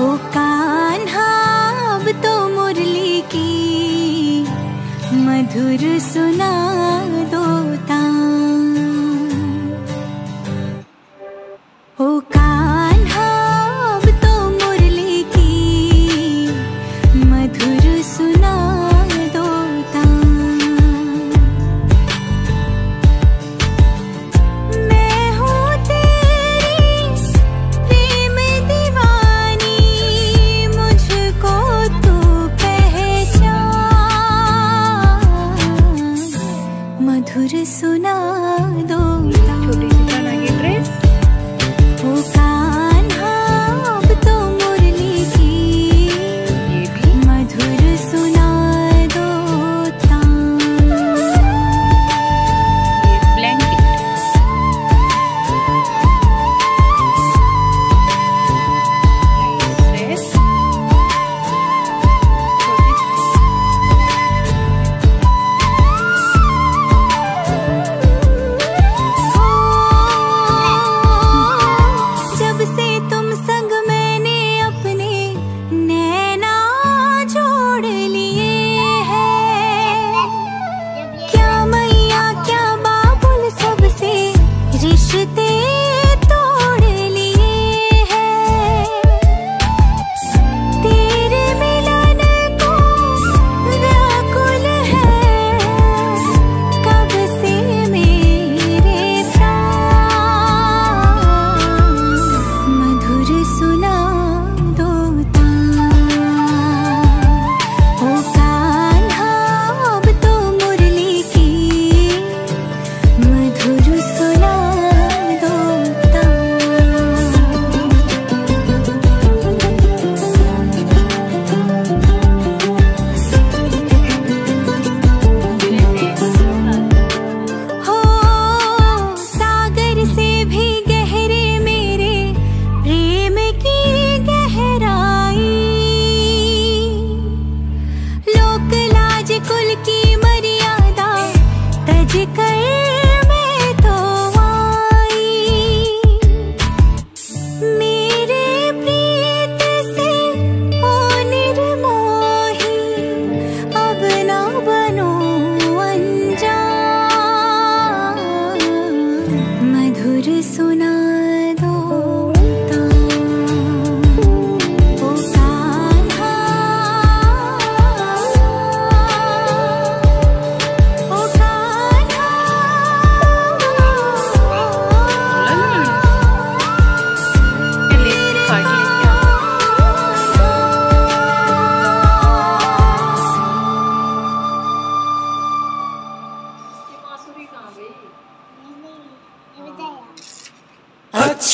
ओ कान्हा तो मुरली की मधुर सुना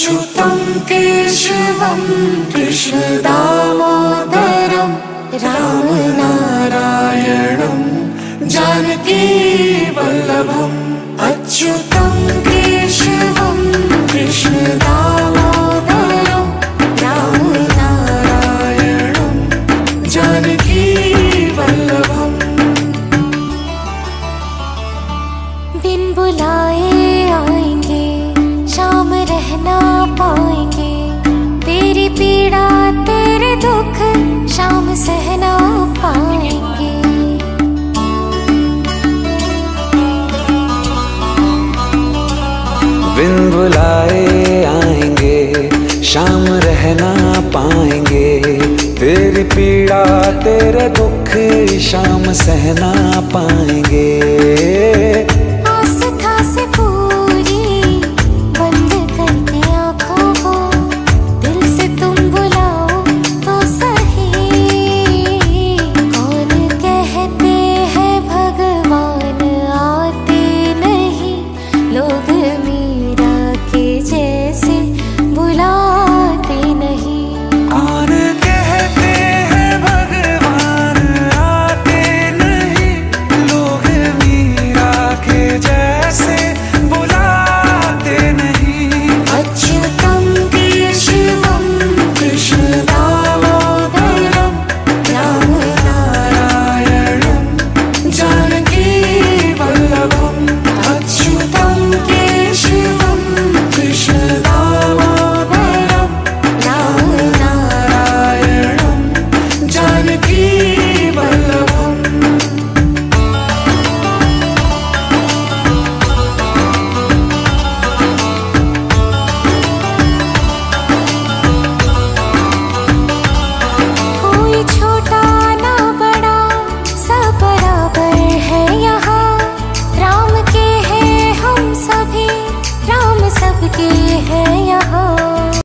अच्युतं केशवं कृष्णदामोदरं रामनारायणं जानकीवल्लभम् अच्युतं केशवं कृष्णदामोदरं रामनारायणं नारायणम् जानकी वल्लभम्बुलाय सहना पाएँगे। तेरी पीड़ा, तेरे दुख शाम सहना पाएँगे। बिन बुलाए आएँगे, शाम रहना पाएँगे। तेरी पीड़ा, तेरे दुख शाम सहना पाएँगे।